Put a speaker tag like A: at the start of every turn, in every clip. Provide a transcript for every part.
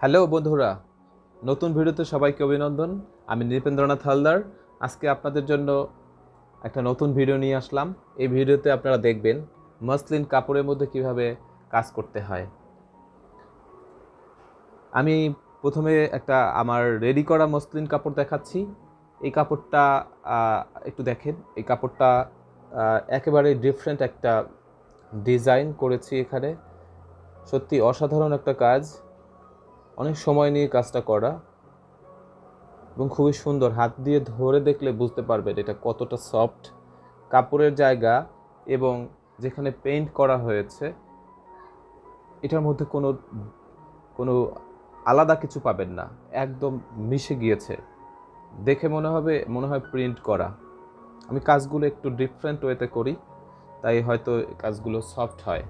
A: Hello বন্ধুরা, নতুন ভিডিওতে সবাইকে অভিনন্দন। আমি নৃপেন্দ্রনাথ হালদার। আজকে আপনাদের জন্য একটা নতুন ভিডিও নিয়ে আসলাম। এই ভিডিওতে আপনারা দেখবেন মসলিন কাপড়ের মধ্যে কীভাবে কাজ করতে হয়। আমি প্রথমে একটা আমার রেডি করা মসলিন কাপড় দেখাচ্ছি। এই কাপড়টা একটু দেখেন। এই কাপড়টা একেবারে ডিফারেন্ট একটা ডিজাইন করেছি এখানে। সত্যি অসাধারণ একটা কাজ। অনেক সময় নিয়ে কাজটা করা এবং খুবই সুন্দর। হাত দিয়ে ধরে দেখলে বুঝতে পারবেন এটা কতটা সফট। কাপড়ের জায়গা এবং যেখানে পেইন্ট করা হয়েছে, এটার মধ্যে কোনো কোনো আলাদা কিছু পাবেন না। একদম মিশে গিয়েছে। দেখে মনে হবে, মনে হয় প্রিন্ট করা। আমি কাজগুলো একটু ডিফারেন্ট ওয়েতে করি, তাই হয়তো কাজগুলো সফট হয়।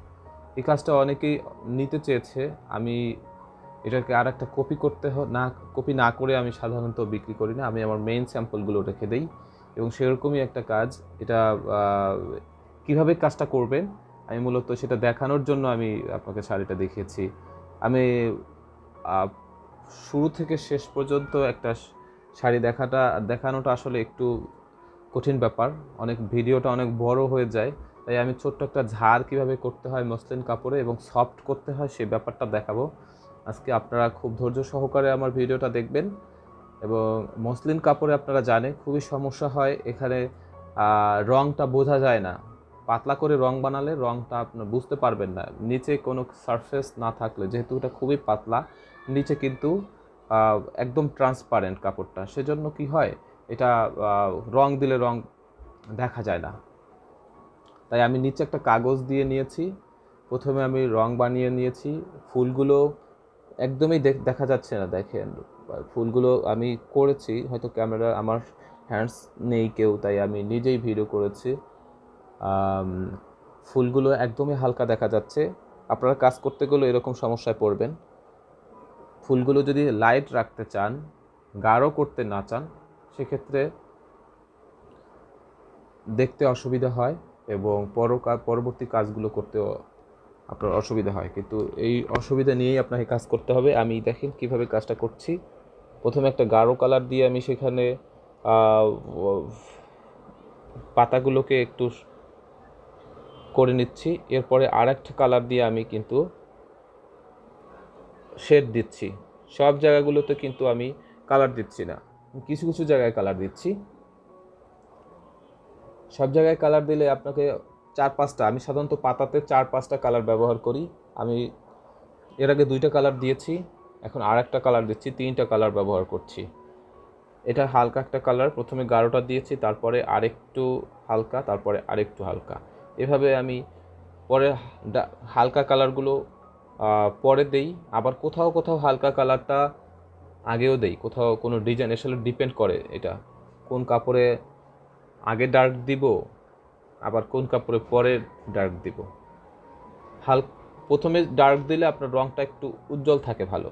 A: এই কাজটা অনেকেই নিতে চেয়েছে। আমি এটাকে আর একটা কপি করতে না কপি না করে আমি সাধারণত বিক্রি করি না। আমি আমার মেইন স্যাম্পলগুলো রেখে দিই এবং সেরকমই একটা কাজ। এটা কীভাবে কাজটা করবেন? আমি মূলত সেটা দেখানোর জন্য আমি আপনাকে শাড়িটা দেখিয়েছি। আমি শুরু থেকে শেষ পর্যন্ত একটা শাড়ি দেখাটা, দেখানোটা আসলে একটু কঠিন ব্যাপার। অনেক ভিডিওটা অনেক বড় হয়ে যায়। তাই আমি ছোট্ট একটা ঝাড় কীভাবে করতে হয়, মসলিন কাপড়ে এবং সফট করতে হয় সেই ব্যাপারটা দেখাবো। আজকে আপনারা খুব ধৈর্য সহকারে আমার ভিডিওটা দেখবেন এবং মসলিন কাপড়ে আপনারা জানেন খুবই সমস্যা হয়, এখানে রংটা বোঝা যায় না। পাতলা করে রং বানালে রংটা আপনার বুঝতে পারবেন না। নিচে কোনো সারফেস না থাকলে, যেহেতু এটা খুবই পাতলা, নিচে কিন্তু একদম ট্রান্সপারেন্ট কাপড়টা। সেজন্য কি হয়, এটা রং দিলে রং দেখা যায় না। তাই আমি নিচে একটা কাগজ দিয়ে নিয়েছি। প্রথমে আমি রং বানিয়ে নিয়েছি। ফুলগুলো একদমই দেখ- যাচ্ছে না, দেখেন। ফুলগুলো আমি করেছি, হয়তো ক্যামেরা আমার হ্যান্ডস নেই কেউ, তাই আমি নিজেই ভিডিও করেছি। ফুলগুলো একদমই হালকা দেখা যাচ্ছে। আপনারা কাজ করতে গেলে এরকম সমস্যায় পড়বেন। ফুলগুলো যদি লাইট রাখতে চান, গাঢ় করতে না চান, সেক্ষেত্রে দেখতে অসুবিধা হয় এবং পর পরবর্তী কাজগুলো করতেও আপনার অসুবিধা হয়। কিন্তু এই অসুবিধা নিয়েই আপনাকে কাজ করতে হবে। আমি দেখেন কীভাবে কাজটা করছি। প্রথমে একটা গাঢ় কালার দিয়ে আমি সেখানে পাতাগুলোকে একটু করে নিচ্ছি। এরপরে আর একটা কালার দিয়ে আমি কিন্তু শেড দিচ্ছি। সব জায়গাগুলোতে কিন্তু আমি কালার দিচ্ছি না। কিছু কিছু জায়গায় কালার দিচ্ছি। সব জায়গায় কালার দিলে আপনাকে চার পাঁচটা আমি সাধারণত পাতাতে চার পাঁচটা কালার ব্যবহার করি। আমি এর আগে দুইটা কালার দিয়েছি, এখন আর একটা কালার দিচ্ছি, তিনটা কালার ব্যবহার করছি। এটা হালকা একটা কালার প্রথমে গাঢ়টা দিয়েছি, তারপরে আরেকটু হালকা, তারপরে আরেকটু হালকা। এভাবে আমি পরে হালকা কালারগুলো পরে দেই। আবার কোথাও কোথাও হালকা কালারটা আগেও দেই, কোথাও কোনো ডিজাইন আসলে ডিপেন্ড করে এটা। কোন কাপড়ে আগে ডার্ক দিব আবার কোন কাপড়ে পরে ডার্ক দিব। হাল, প্রথমে ডার্ক দিলে আপনার রংটা একটু উজ্জ্বল থাকে ভালো।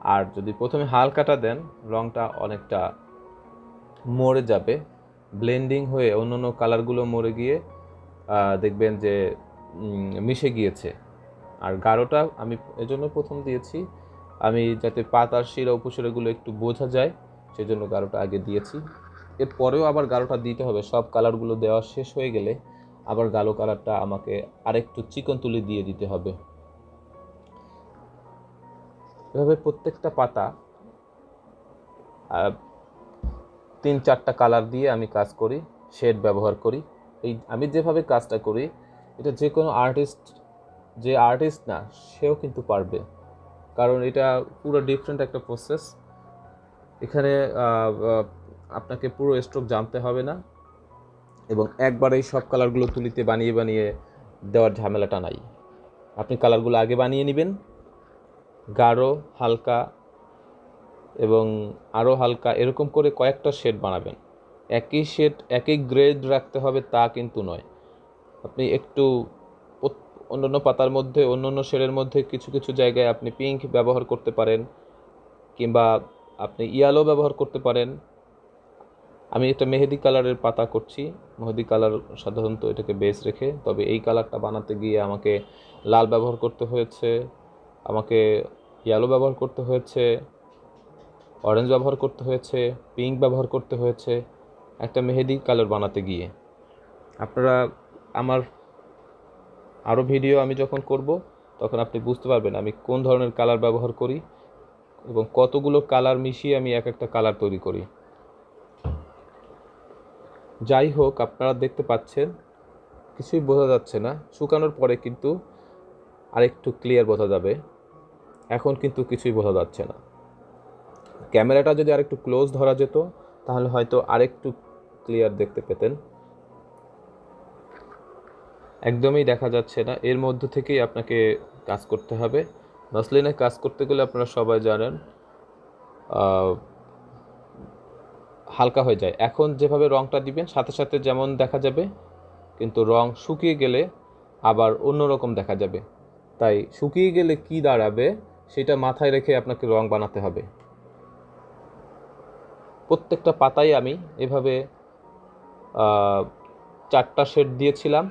A: আর যদি প্রথমে হালকাটা দেন, রংটা অনেকটা মরে যাবে। ব্লেন্ডিং হয়ে অন্য অন্য কালারগুলো মরে গিয়ে দেখবেন যে মিশে গিয়েছে। আর গাঢ়টা আমি এজন্য প্রথম দিয়েছি। আমি যাতে পাতার শিরা, উপশিরাগুলো একটু বোঝা যায়, সেজন্য গাঢ়টা আগে দিয়েছি। এরপরেও আবার গালোটা দিতে হবে। সব কালারগুলো দেওয়া শেষ হয়ে গেলে আবার গালো কালারটা আমাকে আরেকটু চিকন তুলি দিয়ে দিতে হবে। এভাবে প্রত্যেকটা পাতা তিন চারটা কালার দিয়ে আমি কাজ করি, শেড ব্যবহার করি। এই আমি যেভাবে কাজটা করি, এটা যে কোনো আর্টিস্ট, যে আর্টিস্ট না, সেও কিন্তু পারবে। কারণ এটা পুরো ডিফারেন্ট একটা প্রসেস এখানে আপনাকে পুরো স্ট্রোক জানতে হবে না এবং একবারেই সব কালারগুলো তুলিতে বানিয়ে বানিয়ে দেওয়ার ঝামেলাটা নাই। আপনি কালারগুলো আগে বানিয়ে নেবেন, গাঢ়, হালকা এবং আরও হালকা এরকম করে কয়েকটা শেড বানাবেন। একই শেড একই গ্রেড রাখতে হবে তা কিন্তু নয়। আপনি একটু অন্যান্য পাতার মধ্যে অন্য অন্য শেডের মধ্যে কিছু কিছু জায়গায় আপনি পিঙ্ক ব্যবহার করতে পারেন কিংবা আপনি ইয়ালো ব্যবহার করতে পারেন। আমি এটা মেহেদি কালারের পাতা করছি। মেহেদি কালার সাধারণত এটাকে বেস রেখে, তবে এই কালারটা বানাতে গিয়ে আমাকে লাল ব্যবহার করতে হয়েছে, আমাকে ইয়েলো ব্যবহার করতে হয়েছে অরেঞ্জ ব্যবহার করতে হয়েছে পিঙ্ক ব্যবহার করতে হয়েছে, একটা মেহেদি কালার বানাতে গিয়ে। আপনারা আমার আরও ভিডিও আমি যখন করব, তখন আপনি বুঝতে পারবেন আমি কোন ধরনের কালার ব্যবহার করি এবং কতগুলো কালার মিশিয়ে আমি এক একটা কালার তৈরি করি। যাই হোক, আপনারা দেখতে পাচ্ছেন, কিছুই বোঝা যাচ্ছে না। শুকানোর পরে কিন্তু আরেকটু ক্লিয়ার বোঝা যাবে। এখন কিন্তু কিছুই বোঝা যাচ্ছে না। ক্যামেরাটা যদি আরেকটু ক্লোজ ধরা যেত, তাহলে হয়তো আরেকটু ক্লিয়ার দেখতে পেতেন। একদমই দেখা যাচ্ছে না। এর মধ্য থেকেই আপনাকে কাজ করতে হবে। মসলিনে কাজ করতে গেলে আপনারা সবাই জানেন হালকা হয়ে যায়। এখন যেভাবে রংটা দিবেন, সাথে সাথে যেমন দেখা যাবে, কিন্তু রং শুকিয়ে গেলে আবার অন্যরকম দেখা যাবে। তাই শুকিয়ে গেলে কি দাঁড়াবে, সেটা মাথায় রেখে আপনাকে রং বানাতে হবে। প্রত্যেকটা পাতায় আমি এভাবে চারটা শেড দিয়েছিলাম।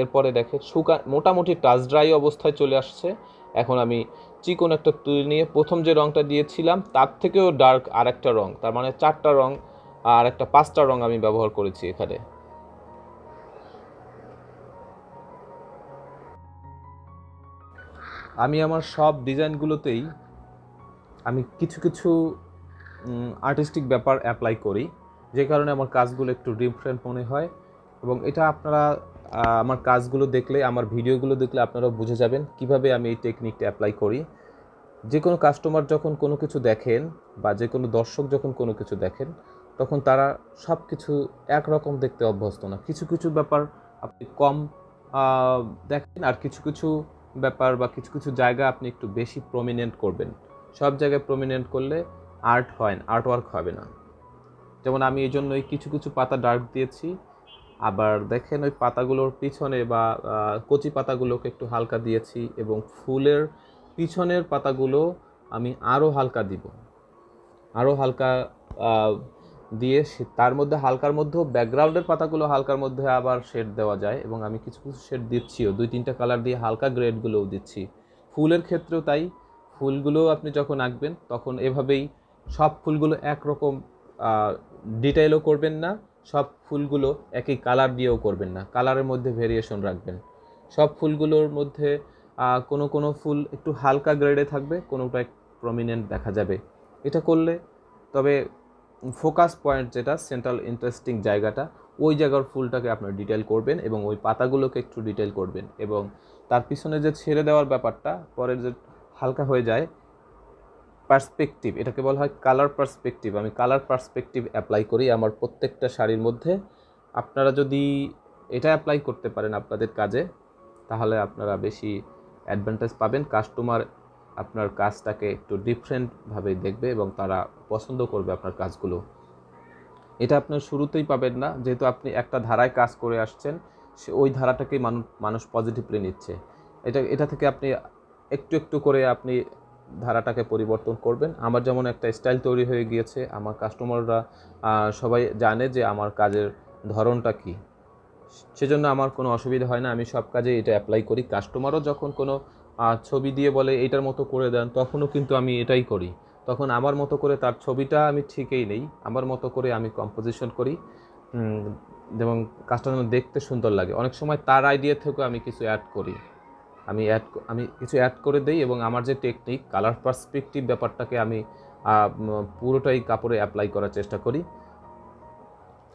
A: এরপরে দেখে শুকা, মোটামুটি টাচ ড্রাই অবস্থায় চলে আসছে। এখন আমি চিকন একটা তুলি নিয়ে প্রথম যে রংটা দিয়েছিলাম, তার থেকেও ডার্ক আর একটা রং। তার মানে চারটা রং আর একটা পাঁচটা রং আমি ব্যবহার করেছি এখানে। আমি আমার সব ডিজাইনগুলোতেই আমি কিছু কিছু আর্টিস্টিক ব্যাপার অ্যাপ্লাই করি। যে কারণে আমার কাজগুলো একটু ডিফারেন্ট মনে হয় এবং এটা আপনারা আমার কাজগুলো দেখলে, আমার ভিডিওগুলো দেখলে আপনারা বুঝে যাবেন কীভাবে আমি এই টেকনিকটা অ্যাপ্লাই করি। যে কোনো কাস্টমার যখন কোনো কিছু দেখেন বা যে কোনো দর্শক যখন কোনো কিছু দেখেন তখন তারা সব কিছু একরকম দেখতে অভ্যস্ত না। কিছু কিছু ব্যাপার আপনি কম দেখেন আর কিছু কিছু ব্যাপার বা কিছু কিছু জায়গা আপনি একটু বেশি প্রমিনেন্ট করবেন। সব জায়গায় প্রমিনেন্ট করলে আর্ট হয় না আর্ট ওয়ার্ক হবে না। যেমন আমি এই জন্য ওই কিছু কিছু পাতা ডার্ক দিয়েছি, আবার দেখেন ওই পাতাগুলোর পিছনে বা কচি পাতাগুলোকে একটু হালকা দিয়েছি এবং ফুলের পিছনের পাতাগুলো আমি আরও হালকা দিব। আরও হালকা দিয়ে তার মধ্যে হালকার মধ্যেও ব্যাকগ্রাউন্ডের পাতাগুলো হালকার মধ্যে আবার শেড দেওয়া যায় এবং আমি কিছু কিছু শেড দিচ্ছিও। দুই, তিনটা কালার দিয়ে হালকা গ্রেডগুলোও দিচ্ছি। ফুলের ক্ষেত্রেও তাই। ফুলগুলো আপনি যখন আঁকবেন, তখন এভাবেই সব ফুলগুলো একরকম ডিটেলও করবেন না, সব ফুলগুলো একই কালার দিয়েও করবেন না। কালারের মধ্যে ভেরিয়েশন রাখবেন। সব ফুলগুলোর মধ্যে কোনো কোনো ফুল একটু হালকা গ্রেডে থাকবে কোনোটা প্রমিনেন্ট দেখা যাবে। এটা করলে তবে ফোকাস পয়েন্ট যেটা সেন্ট্রাল ইন্টারেস্টিং জায়গাটা, ওই জায়গার ফুলটাকে আপনার ডিটেল করবেন এবং ওই পাতাগুলোকে একটু ডিটেল করবেন এবং তার পিছনে যে ছেড়ে দেওয়ার ব্যাপারটা পরে যে হালকা হয়ে যায় পার্সপেক্টিভ এটাকে বলা হয় কালার পার্সপেক্টিভ আমি কালার পার্সপেক্টিভ অ্যাপ্লাই করি আমার প্রত্যেকটা শাড়ির মধ্যে। আপনারা যদি এটা অ্যাপ্লাই করতে পারেন আপনাদের কাজে, তাহলে আপনারা বেশি অ্যাডভান্টেজ পাবেন। কাস্টমার আপনার কাজটাকে একটু ডিফারেন্টভাবে দেখবে এবং তারা পছন্দ করবে আপনার কাজগুলো। এটা আপনার শুরুতেই পাবেন না, যেহেতু আপনি একটা ধারায় কাজ করে আসছেন, সে ওই ধারাটাকেই মানুষ মানুষ পজিটিভলি নিচ্ছে। এটা এটা থেকে আপনি একটু একটু করে আপনি ধারাটাকে পরিবর্তন করবেন। আমার যেমন একটা স্টাইল তৈরি হয়ে গিয়েছে, আমার কাস্টমাররা সবাই জানে যে আমার কাজের ধরনটা কী। সেজন্য আমার কোনো অসুবিধা হয় না, আমি সব কাজে এটা অ্যাপ্লাই করি। কাস্টমারও যখন কোনো ছবি দিয়ে বলে এটার মতো করে দেন, তখনও কিন্তু আমি এটাই করি। তখন আমার মতো করে তার ছবিটা আমি ঠিকই নেই, আমার মতো করে আমি কম্পোজিশন করি। এবং কাজটা যেন দেখতে সুন্দর লাগে। অনেক সময় তার আইডিয়া থেকেও আমি কিছু অ্যাড করি। আমি অ্যাড আমি কিছু অ্যাড করে দিই এবং আমার যে টেকনিক কালার পার্সপেক্টিভ ব্যাপারটাকে আমি পুরোটাই কাপড়ে অ্যাপ্লাই করার চেষ্টা করি।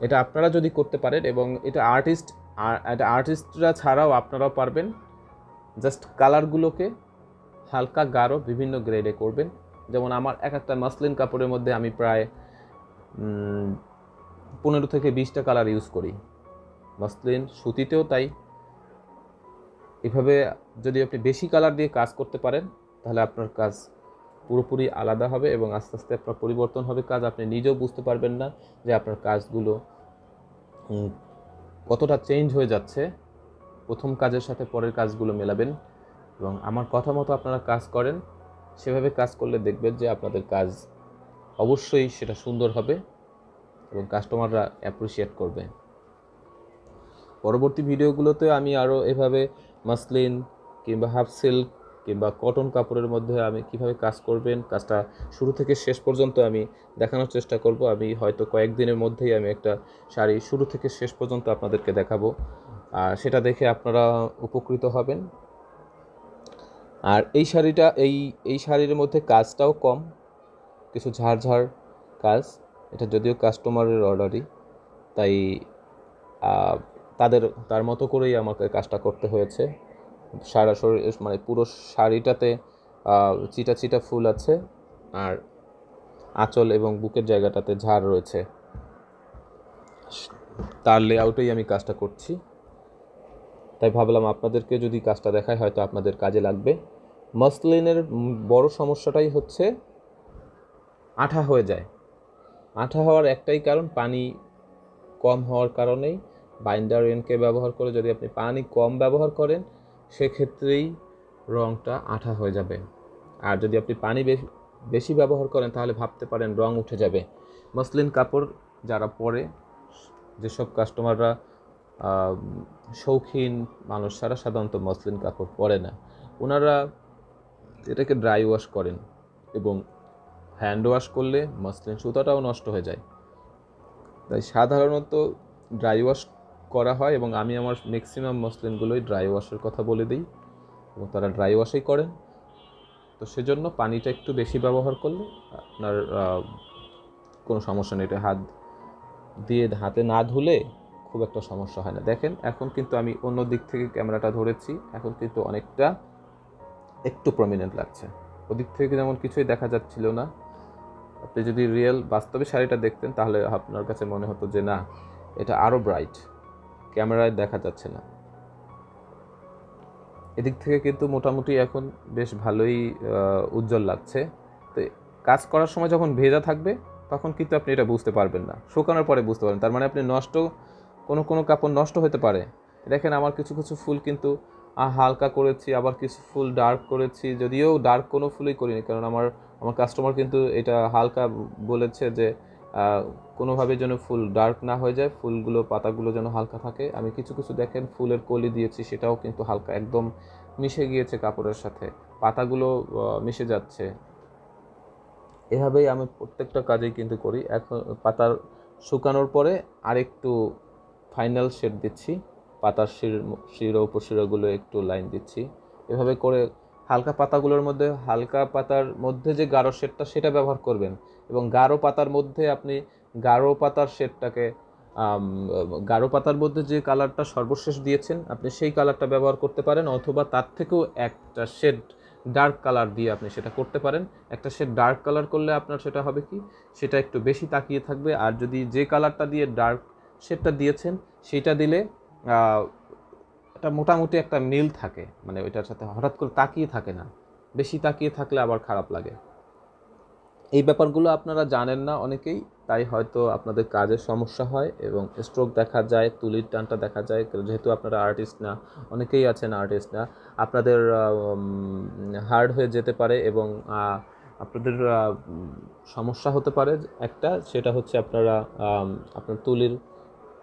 A: এটা আপনারা যদি করতে পারেন এবং এটা আর্টিস্ট এটা আর্টিস্টরা ছাড়াও আপনারাও পারবেন। জাস্ট কালারগুলোকে হালকা গাঢ় বিভিন্ন গ্রেডে করবেন। যেমন আমার এক একটা মাসলিন কাপড়ের মধ্যে আমি প্রায় পনেরো থেকে বিশটা কালার ইউজ করি। মাসলিন সুতিতেও তাই। এভাবে যদি আপনি বেশি কালার দিয়ে কাজ করতে পারেন, তাহলে আপনার কাজ পুরোপুরি আলাদা হবে এবং আস্তে আস্তে আপনার পরিবর্তন হবে। কাজ আপনি নিজেও বুঝতে পারবেন না যে আপনার কাজগুলো কতটা চেঞ্জ হয়ে যাচ্ছে। প্রথম কাজের সাথে পরের কাজগুলো মেলাবেন এবং আমার কথা মতো আপনারা কাজ করেন। সেভাবে কাজ করলে দেখবেন যে আপনাদের কাজ অবশ্যই সেটা সুন্দর হবে এবং কাস্টমাররা অ্যাপ্রিসিয়েট করবে। পরবর্তী ভিডিওগুলোতে আমি আরও এভাবে মাসলিন কিংবা হাফ সিল্ক কিংবা কটন কাপড়ের মধ্যে আমি কীভাবে কাজ করবেন, কাজটা শুরু থেকে শেষ পর্যন্ত আমি দেখানোর চেষ্টা করব। আমি হয়তো কয়েকদিনের মধ্যেই আমি একটা শাড়ি শুরু থেকে শেষ পর্যন্ত আপনাদেরকে দেখাবো। আর সেটা দেখে আপনারা উপকৃত হবেন। আর এই শাড়িটা, এই এই শাড়ির মধ্যে কাজটাও কম, কিছু ঝাড়ঝাড় কাজ, এটা যদিও কাস্টমারের অর্ডারই তাই তাদের, তার মতো করেই আমাকে কাজটা করতে হয়েছে। সারা শরীর মানে পুরো শাড়িটাতে চিটা চিটা ফুল আছে, আর আঁচল এবং বুকের জায়গাটাতে ঝাড় রয়েছে। তার লেআউটেই আমি কাজটা করছি। তাই ভাবলাম আপনাদেরকে যদি কাজটা দেখায়, হয়তো আপনাদের কাজে লাগবে। মসলিনের বড় সমস্যাটাই হচ্ছে, আঠা হয়ে যায়। আঠা হওয়ার একটাই কারণ, পানি কম হওয়ার কারণেই। বাইন্ডার এনকে ব্যবহার করে যদি আপনি পানি কম ব্যবহার করেন, সেক্ষেত্রেই রঙটা আঠা হয়ে যাবে। আর যদি আপনি পানি বেশি বেশি ব্যবহার করেন, তাহলে ভাবতে পারেন রং উঠে যাবে। মসলিন কাপড় যারা পরে, যেসব কাস্টমাররা শৌখিন মানুষ ছাড়া সাধারণত মসলিন কাপড় পরে না। ওনারা এটাকে ড্রাই ওয়াশ করেন এবং হ্যান্ড ওয়াশ করলে মসলিন সুতাটাও নষ্ট হয়ে যায়। তাই সাধারণত ড্রাই ওয়াশ করা হয় এবং আমি আমার ম্যাক্সিমাম মসলিনগুলোই ড্রাই ওয়াশের কথা বলে দিই এবং তারা ড্রাই ওয়াশেই করেন। তো সেজন্য পানিটা একটু বেশি ব্যবহার করলে আপনার কোনো সমস্যা নেই। এটা হাত দিয়ে হাতে না ধুলে খুব একটা সমস্যা হয় না। দেখেন, এখন কিন্তু আমি অন্য দিক থেকে ক্যামেরাটা ধরেছি, এখন কিন্তু অনেকটা একটু প্রমিনেন্ট লাগছে। ওদিক থেকে যেমন কিছুই দেখা যাচ্ছিল না। আপনি যদি রিয়েল বাস্তবে শাড়িটা দেখতেন, তাহলে আপনার কাছে মনে হতো যে, না, এটা আরও ব্রাইট ক্যামেরায় দেখা যাচ্ছে না। এদিক থেকে কিন্তু মোটামুটি এখন বেশ ভালোই উজ্জ্বল লাগছে। তো কাজ করার সময় যখন ভেজা থাকবে, তখন কিন্তু আপনি এটা বুঝতে পারবেন না। শুকানোর পরে বুঝতে পারবেন। তার মানে আপনি নষ্ট কোনো কোনো কাপড় নষ্ট হতে পারে। দেখেন আমার কিছু কিছু ফুল কিন্তু হালকা করেছি, আবার কিছু ফুল ডার্ক করেছি, যদিও ডার্ক কোনো ফুলই করিনি, কারণ আমার আমার কাস্টমার কিন্তু এটা হালকা বলেছে যে কোনোভাবে যেন ফুল ডার্ক না হয়ে যায়, ফুলগুলো, পাতাগুলো যেন হালকা থাকে। আমি কিছু কিছু দেখেন ফুলের কলি দিয়েছি, সেটাও কিন্তু হালকা একদম মিশে গিয়েছে কাপড়ের সাথে। পাতাগুলো মিশে যাচ্ছে। এভাবেই আমি প্রত্যেকটা কাজেই কিন্তু করি। এখন পাতার শুকানোর পরে আরেকটু ফাইনাল শেড দিচ্ছি, পাতার শির শিরা উপশিরাগুলো একটু লাইন দিচ্ছি। এভাবে করে হালকা পাতাগুলোর মধ্যে, হালকা পাতার মধ্যে যে গাঢ় শেডটা সেটা ব্যবহার করবেন এবং গাঢ় পাতার মধ্যে আপনি গাঢ় পাতার শেডটাকে গাঢ় পাতার মধ্যে যে কালারটা সর্বশেষ দিয়েছেন, আপনি সেই কালারটা ব্যবহার করতে পারেন অথবা তার থেকেও একটা শেড ডার্ক কালার দিয়ে আপনি সেটা করতে পারেন। একটা শেড ডার্ক কালার করলে আপনার সেটা হবে কি? সেটা একটু বেশি তাকিয়ে থাকবে। আর যদি যে কালারটা দিয়ে ডার্ক শেডটা দিয়েছেন, সেটা দিলে এটা মোটামুটি একটা মিল থাকে। মানে ওইটার সাথে হঠাৎ করে তাকিয়ে থাকে না। বেশি তাকিয়ে থাকলে আবার খারাপ লাগে। এই ব্যাপারগুলো আপনারা জানেন না অনেকেই, তাই হয়তো আপনাদের কাজের সমস্যা হয় এবং স্ট্রোক দেখা যায়, তুলির টানটা দেখা যায়। যেহেতু আপনারা আর্টিস্ট না, অনেকেই আছেন আর্টিস্ট না। আপনাদের হার্ড হয়ে যেতে পারে এবং আপনাদের সমস্যা হতে পারে। একটা, সেটা হচ্ছে আপনারা আপনার তুলির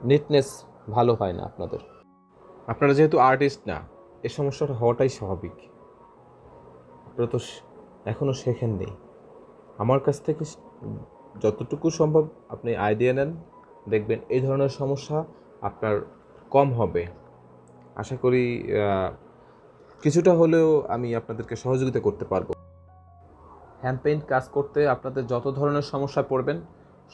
A: নিটনেস ভালো হয় না আপনাদের। আপনারা যেহেতু আর্টিস্ট না, এ সমস্যাটা হওয়াটাই স্বাভাবিক। আপনারা তো এখনও শেখেননি। আমার কাছ থেকে যতটুকু সম্ভব আপনি আইডিয়া নেন, দেখবেন এই ধরনের সমস্যা আপনার কম হবে। আশা করি কিছুটা হলেও আমি আপনাদেরকে সহযোগিতা করতে পারব। হ্যান্ড পেইন্ট কাজ করতে আপনাদের যত ধরনের সমস্যা পড়বেন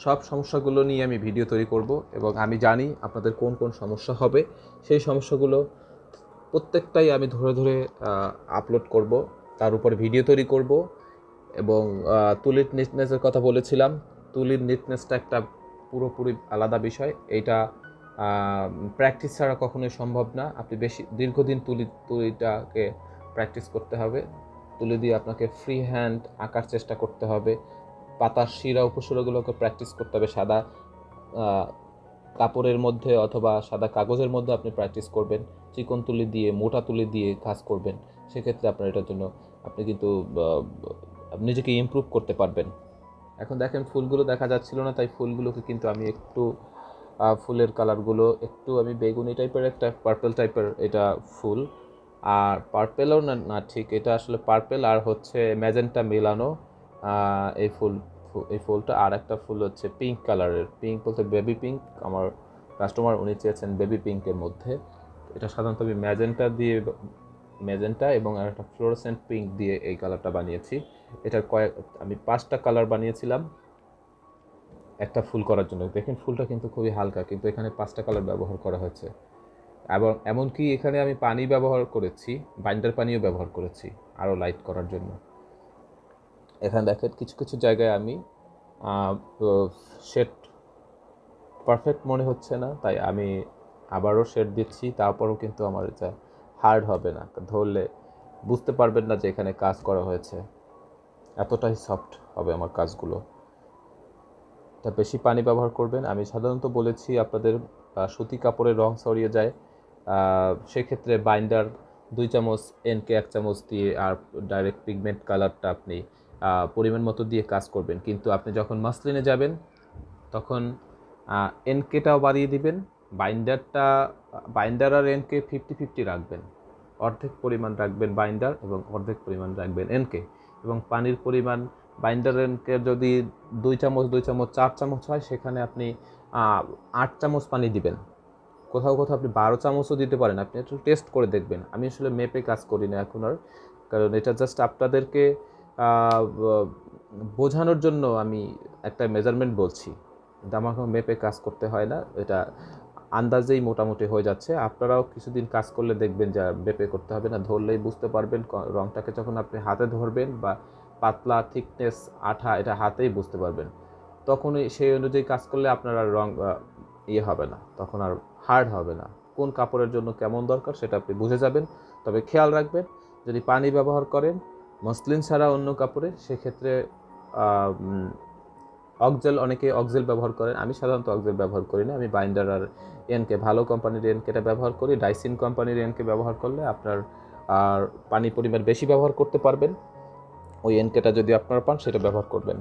A: সব সমস্যাগুলো নিয়ে আমি ভিডিও তৈরি করব এবং আমি জানি আপনাদের কোন কোন সমস্যা হবে। সেই সমস্যাগুলো প্রত্যেকটাই আমি ধরে ধরে আপলোড করব, তার উপর ভিডিও তৈরি করব এবং তুলির নিটনেসের কথা বলেছিলাম। তুলির নিটনেসটা একটা পুরোপুরি আলাদা বিষয়। এইটা প্র্যাকটিস ছাড়া কখনোই সম্ভব না। আপনি বেশি, দীর্ঘদিন তুলি, তুলিটাকে প্র্যাকটিস করতে হবে। তুলি দিয়ে আপনাকে ফ্রি হ্যান্ড আঁকার চেষ্টা করতে হবে। পাতার শিরা উপশিরাগুলোকে প্র্যাকটিস করতে হবে। সাদা কাপড়ের মধ্যে অথবা সাদা কাগজের মধ্যে আপনি প্র্যাকটিস করবেন। চিকন তুলি দিয়ে, মোটা তুলি দিয়ে কাজ করবেন। সেক্ষেত্রে আপনার এটার জন্য আপনি কিন্তু নিজেকে ইমপ্রুভ করতে পারবেন। এখন দেখেন ফুলগুলো দেখা যাচ্ছিল না, তাই ফুলগুলোকে কিন্তু আমি একটু ফুলের কালারগুলো একটু আমি বেগুনি টাইপের একটা পার্পল টাইপের এটা ফুল। আর পার্পেলও না ঠিক, এটা আসলে পার্পেল আর হচ্ছে ম্যাজেন্টা মেলানো। এই ফুল এই ফুলটা আর একটা ফুল হচ্ছে পিঙ্ক কালারের পিঙ্ক বলতে বেবি পিঙ্ক আমার কাস্টমার উনি চেয়েছেন বেবি পিঙ্কের মধ্যে। এটা সাধারণত আমি ম্যাজেন্টা দিয়ে ম্যাজেন্টা এবং আর একটা ফ্লোরোসেন্ট পিঙ্ক দিয়ে এই কালারটা বানিয়েছি। এটার কয়েক, আমি পাঁচটা কালার বানিয়েছিলাম। একটা ফুল করার জন্য। দেখেন ফুলটা কিন্তু খুবই হালকা, কিন্তু এখানে পাঁচটা কালার ব্যবহার করা হয়েছে। এবং এমনকি এখানে আমি পানি ব্যবহার করেছি বাইন্ডার পানিও ব্যবহার করেছি আরও লাইট করার জন্য। এখানে দেখেন কিছু কিছু জায়গায় আমি শেড পারফেক্ট মনে হচ্ছে না, তাই আমি আবারও শেড দিচ্ছি, তারপরও কিন্তু আমার এটা হার্ড হবে না। ধরলে বুঝতে পারবেন না যে এখানে কাজ করা হয়েছে। এতটাই সফট হবে আমার কাজগুলো। তা বেশি পানি ব্যবহার করবেন। আমি সাধারণত বলেছি আপনাদের সুতি কাপড়ের রং ছড়িয়ে যায়। সেক্ষেত্রে বাইন্ডার দুই চামচ এনকে এক চামচ দিয়ে আর ডাইরেক্ট পিগমেন্ট কালারটা আপনি পরিমাণ মতো দিয়ে কাজ করবেন। কিন্তু আপনি যখন মাসলিনে যাবেন, তখন এনকেটাও বাড়িয়ে দিবেন। বাইন্ডারটা, বাইন্ডার আর এনকে ফিফটি ফিফটি রাখবেন। অর্ধেক পরিমাণ রাখবেন বাইন্ডার এবং অর্ধেক পরিমাণ রাখবেন এনকে। এবং পানির পরিমাণ, বাইন্ডার এনকে যদি দুই চামচ দুই চামচ, চার চামচ হয়, সেখানে আপনি আট চামচ পানি দিবেন। কোথাও কোথাও আপনি বারো চামচও দিতে পারেন। আপনি একটু টেস্ট করে দেখবেন। আমি আসলে মেপে কাজ করি না এখন আর। কারণ এটা জাস্ট আপনাদেরকে বোঝানোর জন্য আমি একটা মেজারমেন্ট বলছি। আমাকে মেপে কাজ করতে হয় না, এটা আন্দাজেই মোটামুটি হয়ে যাচ্ছে। আপনারাও কিছুদিন কাজ করলে দেখবেন যে মেপে করতে হবে না, ধরলেই বুঝতে পারবেন। রংটাকে যখন আপনি হাতে ধরবেন বা পাতলা থিকনেস আঠা, এটা হাতেই বুঝতে পারবেন। তখনই সেই অনুযায়ী কাজ করলে আপনার আর রং ইয়ে হবে না, তখন আর হার্ড হবে না। কোন কাপড়ের জন্য কেমন দরকার সেটা আপনি বুঝে যাবেন। তবে খেয়াল রাখবেন, যদি পানি ব্যবহার করেন মসলিন ছাড়া অন্য কাপড়ে, সেক্ষেত্রে অকজেল অনেকে অকজেল ব্যবহার করেন। আমি সাধারণত অকজেল ব্যবহার করি না। আমি বাইন্ডার আর এনকে, ভালো কোম্পানির এনকেটা ব্যবহার করি। ডাইসিন কোম্পানির এনকে ব্যবহার করলে আপনার আর পানি পরিমাণ বেশি ব্যবহার করতে পারবেন। ওই এনকেটা যদি আপনারা পান, সেটা ব্যবহার করবেন।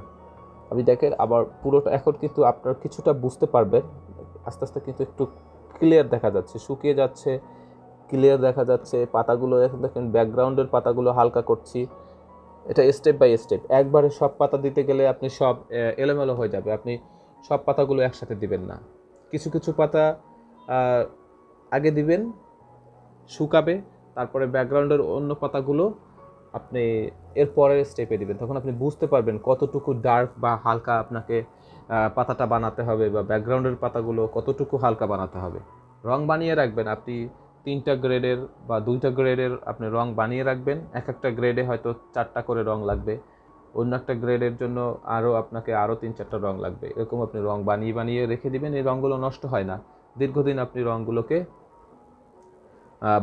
A: আমি দেখেন, আবার পুরোটা, এখন কিন্তু আপনার কিছুটা বুঝতে পারবেন। আস্তে আস্তে কিন্তু একটু ক্লিয়ার দেখা যাচ্ছে, শুকিয়ে যাচ্ছে ক্লিয়ার দেখা যাচ্ছে। পাতাগুলো, এখন দেখেন ব্যাকগ্রাউন্ডের পাতাগুলো হালকা করছি। এটা স্টেপ বাই স্টেপ একবারে সব পাতা দিতে গেলে আপনি সব এলোমেলো হয়ে যাবে। আপনি সব পাতাগুলো একসাথে দিবেন না। কিছু কিছু পাতা আগে দিবেন, শুকাবে, তারপরে ব্যাকগ্রাউন্ডের অন্য পাতাগুলো আপনি এর পরের স্টেপে দিবেন। তখন আপনি বুঝতে পারবেন কতটুকু ডার্ক বা হালকা আপনাকে পাতাটা বানাতে হবে বা ব্যাকগ্রাউন্ডের পাতাগুলো কতটুকু হালকা বানাতে হবে। রং বানিয়ে রাখবেন। আপনি তিনটা গ্রেডের বা দুইটা গ্রেডের আপনি রং বানিয়ে রাখবেন। এক একটা গ্রেডে হয়তো চারটা করে রং লাগবে। অন্য একটা গ্রেডের জন্য আরও আপনাকে আরও তিন চারটা রং লাগবে। এরকম আপনি রং বানিয়ে বানিয়ে রেখে দিবেন, এই রঙগুলো নষ্ট হয় না। দীর্ঘদিন আপনি রঙগুলোকে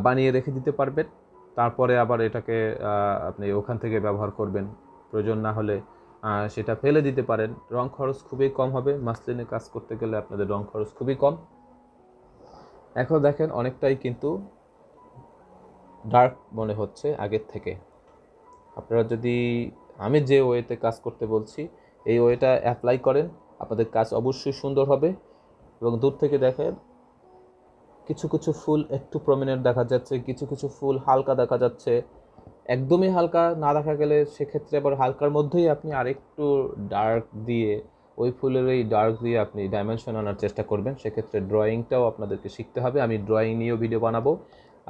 A: বানিয়ে রেখে দিতে পারবেন। তারপরে আবার এটাকে আপনি ওখান থেকে ব্যবহার করবেন। প্রয়োজন না হলে সেটা ফেলে দিতে পারেন। রং খরচ খুবই কম হবে। মাসলিনে কাজ করতে গেলে আপনাদের রং খরচ খুবই কম। এখন দেখেন অনেকটাই কিন্তু ডার্ক মনে হচ্ছে আগের থেকে। আপনারা যদি, আমি যে ওয়েতে কাজ করতে বলছি, এই ওয়েটা অ্যাপ্লাই করেন, আপনাদের কাজ অবশ্যই সুন্দর হবে এবং দূর থেকে দেখেন কিছু কিছু ফুল একটু প্রমিনেন্ট দেখা যাচ্ছে, কিছু কিছু ফুল হালকা দেখা যাচ্ছে। একদমই হালকা না দেখা গেলে সেক্ষেত্রে আবার হালকার মধ্যেই আপনি আরেকটু ডার্ক দিয়ে ওই ফুলের এই ডার্ক দিয়ে আপনি ডাইমেনশন আনার চেষ্টা করবেন, সেক্ষেত্রে ড্রয়িংটাও আপনাদেরকে শিখতে হবে। আমি ড্রয়িং নিয়েও ভিডিও বানাবো।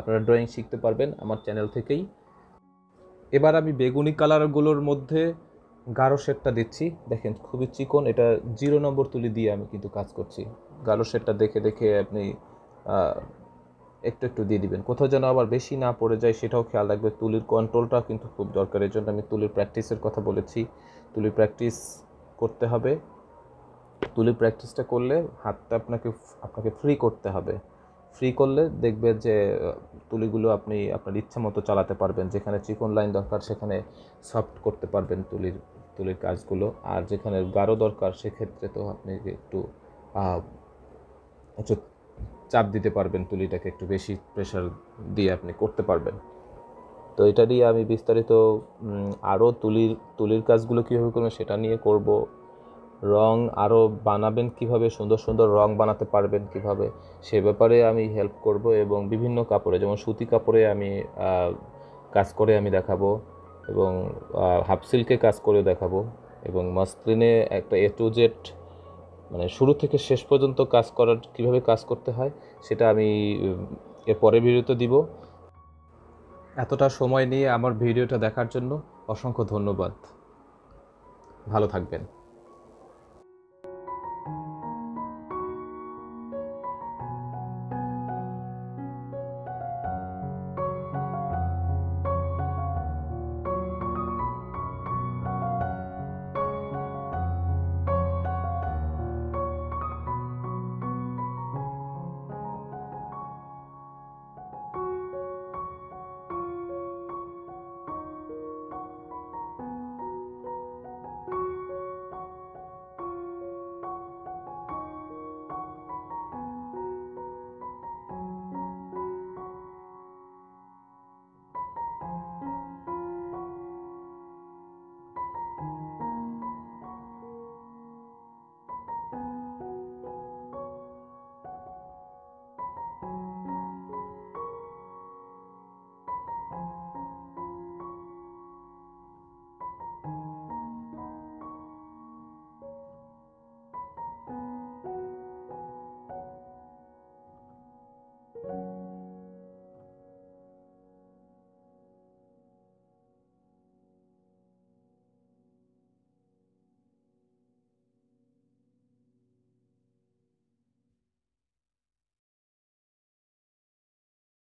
A: আপনারা ড্রয়িং শিখতে পারবেন আমার চ্যানেল থেকেই। এবার আমি বেগুনি কালারগুলোর মধ্যে গাঢ় শেডটা দিচ্ছি। দেখেন, খুবই চিকন। এটা জিরো নম্বর তুলি দিয়ে আমি কিন্তু কাজ করছি। গাঢ় শেডটা দেখে দেখে আপনি একটু একটু দিয়ে দিবেন। কোথাও যেন আবার বেশি না পড়ে যায়, সেটাও খেয়াল রাখবে। তুলির কন্ট্রোলটাও কিন্তু খুব দরকার। এর জন্য আমি তুলির প্র্যাকটিসের কথা বলেছি। তুলির প্র্যাকটিস করতে হবে। তুলির প্র্যাকটিসটা করলে হাতটা আপনাকে আপনাকে ফ্রি করতে হবে। ফ্রি করলে দেখবে যে তুলিগুলো আপনি আপনার ইচ্ছা মতো চালাতে পারবেন। যেখানে চিকন লাইন দরকার, সেখানে সফট করতে পারবেন তুলির তুলির কাজগুলো। আর যেখানে গাঢ় দরকার, সেক্ষেত্রে তো আপনি একটু চাপ দিতে পারবেন তুলিটাকে, একটু বেশি প্রেশার দিয়ে আপনি করতে পারবেন। তো এটা দিয়ে আমি বিস্তারিত আরও তুলির তুলির কাজগুলো কীভাবে করব, সেটা নিয়ে করব। রং আরও বানাবেন কীভাবে, সুন্দর সুন্দর রং বানাতে পারবেন কীভাবে, সে ব্যাপারে আমি হেল্প করব এবং বিভিন্ন কাপড়ে, যেমন সুতি কাপড়ে আমি কাজ করে আমি দেখাবো এবং হাফ সিল্কে কাজ করে দেখাবো এবং মসলিনে একটা এ টু জেড মানে শুরু থেকে শেষ পর্যন্ত কাজ করার, কীভাবে কাজ করতে হয় সেটা আমি এর পরের ভিডিওতে দিব। এতটা সময় নিয়ে আমার ভিডিওটা দেখার জন্য অসংখ্য ধন্যবাদ। ভালো থাকবেন।